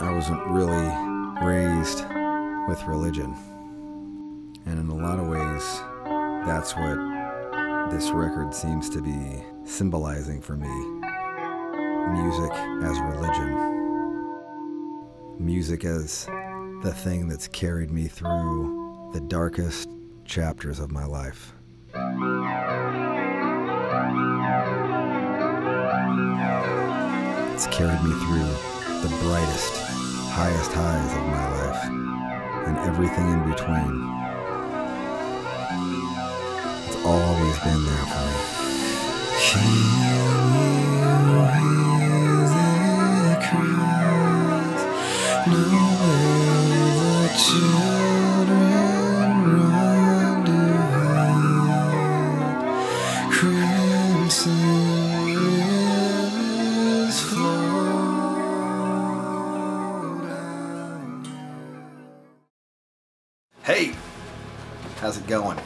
I wasn't really raised with religion. And in a lot of ways, that's what this record seems to be symbolizing for me. Music as religion. Music as the thing that's carried me through the darkest chapters of my life. It's carried me through the brightest, highest highs of my life and everything in between. It's always been there for me. Can you hear the cries? Nowhere how's it going?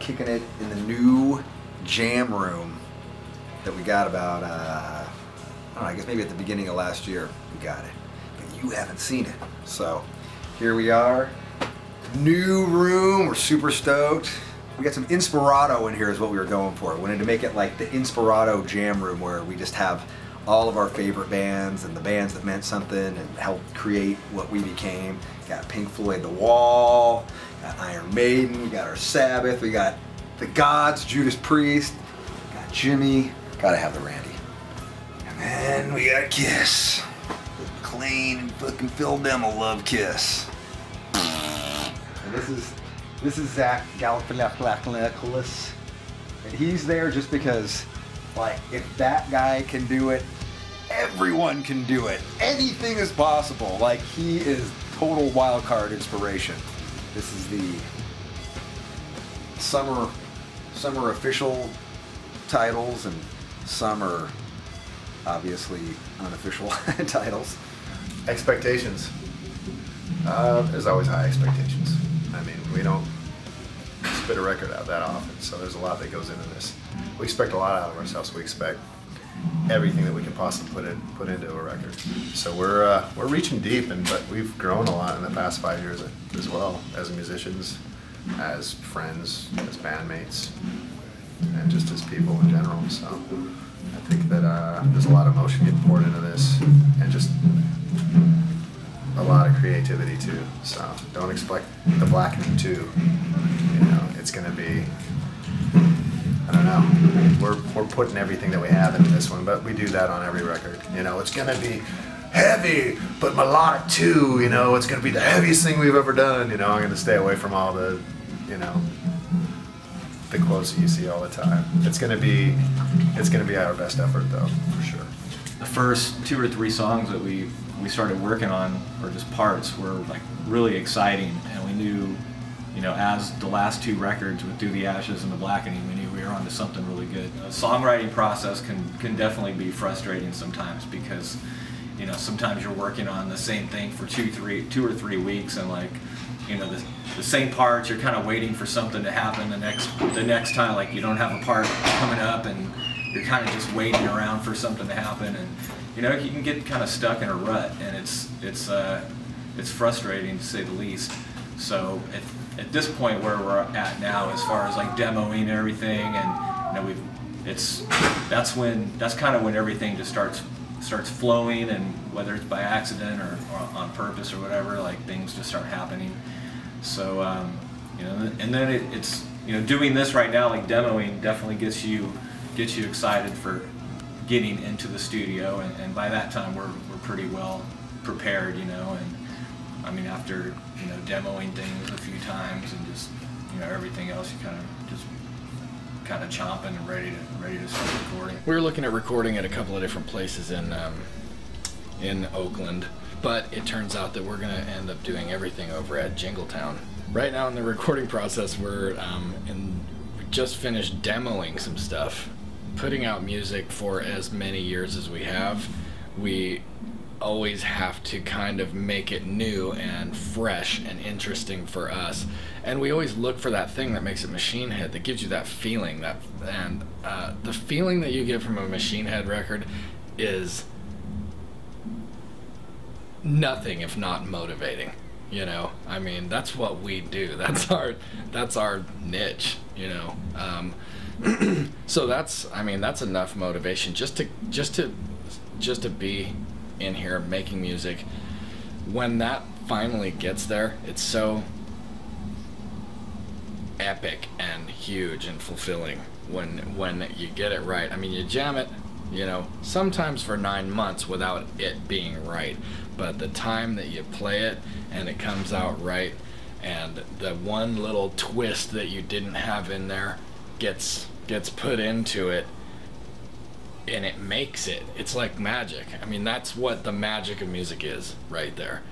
Kicking it in the new jam room that we got about, uh, I don't know, I guess maybe at the beginning of last year we got it. But you haven't seen it. So here we are. New room, we're super stoked. We got some Inspirato in here is what we were going for. We wanted to make it like the Inspirato jam room where we just have all of our favorite bands and the bands that meant something and helped create what we became. Got Pink Floyd The Wall, got Iron Maiden, we got our Sabbath, we got the Gods, Judas Priest, got Jimmy, gotta have the Randy. And then we got Kiss. McClain and fucking Phil Demmel love Kiss. And this is this is Zach Galifianakis, and he's there just because, like, if that guy can do it, everyone can do it. Anything is possible. Like he is total wild card inspiration. This is the summer summer official titles and summer obviously unofficial titles. Expectations. Uh, there's always high expectations. I mean, we don't spit a record out that often, so there's a lot that goes into this. We expect a lot out of ourselves. We expect everything that we can possibly put in put into a record. So we're uh, we're reaching deep, and but we've grown a lot in the past five years as well as musicians, as friends, as bandmates, and just as people in general. So I think that uh, there's a lot of emotion getting poured into this, and just a lot of creativity too. So don't expect the blackening too. You know, it's gonna be. I don't know. We're we're putting everything that we have into this one, but we do that on every record. You know, it's gonna be heavy but melodic too. You know, it's gonna be the heaviest thing we've ever done. You know, I'm gonna stay away from all the, you know, the quotes that you see all the time. It's gonna be, it's gonna be our best effort though, for sure. the first two or three songs that we we started working on or just parts were like really exciting and we knew you know as the last two records with through the ashes and the blackening we knew we were onto something really good. The songwriting process can can definitely be frustrating sometimes because you know sometimes you're working on the same thing for two three two or three weeks and like you know the, the same parts you're kind of waiting for something to happen the next the next time like you don't have a part coming up and you're kind of just waiting around for something to happen and you know you can get kind of stuck in a rut and it's it's uh, it's frustrating to say the least. So at, at this point where we're at now as far as like demoing everything and you know we've it's that's when that's kind of when everything just starts starts flowing and whether it's by accident or, or on purpose or whatever like things just start happening. So um, you know and then it, it's you know doing this right now like demoing definitely gets you gets you excited for getting into the studio and, and by that time we're, we're pretty well prepared you know and I mean after you know demoing things a few times and just you know everything else you kind of just kind of chomping and ready to ready to start recording We were looking at recording at a couple of different places in um, in Oakland, but it turns out that we're going to end up doing everything over at Jingletown. Right now in the recording process, we're um, in, we just finished demoing some stuff, putting out music for as many years as we have. We always have to kind of make it new and fresh and interesting for us. And we always look for that thing that makes it machine head, that gives you that feeling. That and uh, the feeling that you get from a machine head record is nothing if not motivating. You know, I mean, that's what we do. That's our that's our niche. You know, um, so that's I mean that's enough motivation just to just to just to be in here making music. When that finally gets there, it's so epic and huge and fulfilling when when you get it right. I mean, you jam it, you know, sometimes for 9 months without it being right, but the time that you play it and it comes out right and the one little twist that you didn't have in there gets gets put into it and it makes it. It's like magic. I mean, that's what the magic of music is right there.